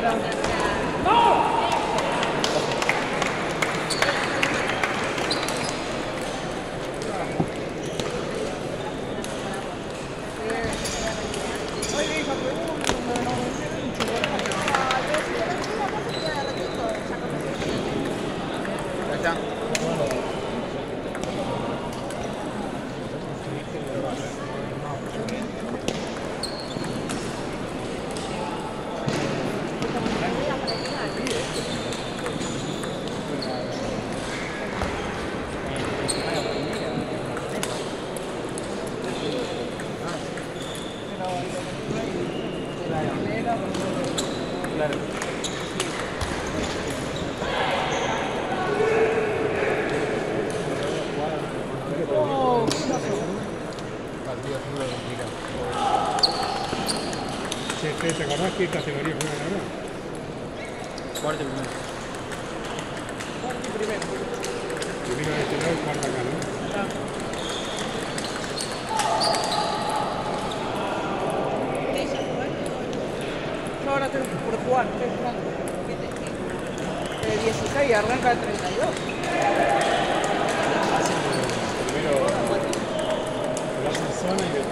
Gracias. Dạ. 100. Claro. categorías 1 de liga. ¿Te acordás que categorías 1 de? Cuarto y primero. Cuarto y primero. Primero de este lado y cuarto acá, ¿no? Ahora tengo por jugar, estoy jugando. De 16 arranca el 32. Primero. Соня идет.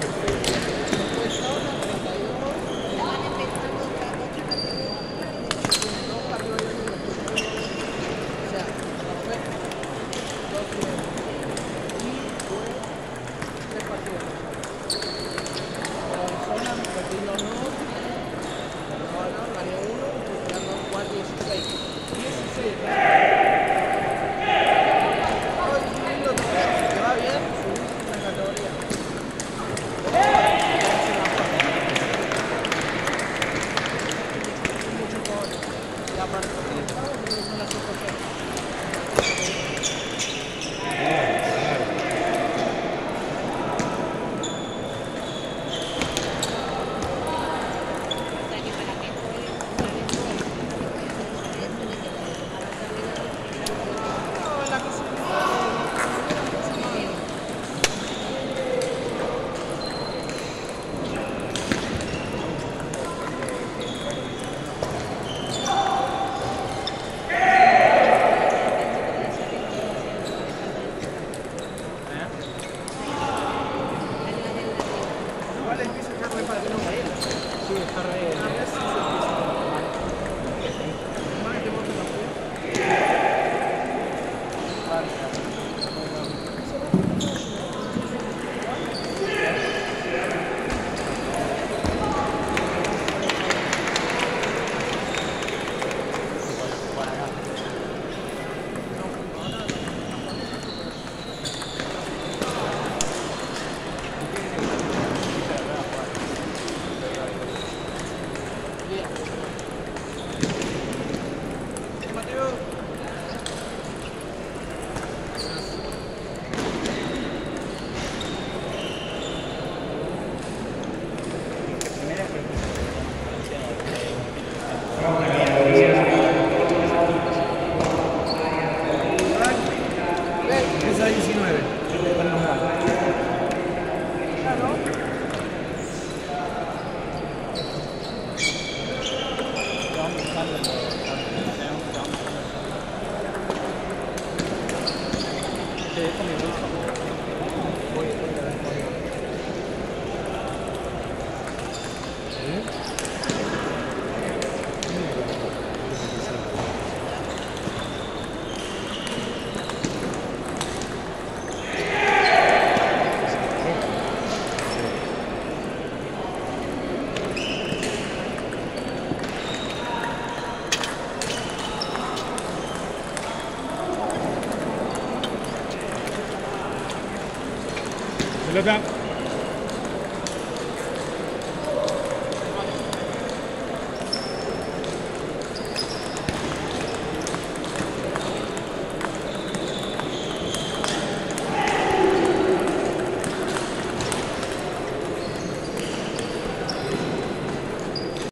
tardes. 就这样。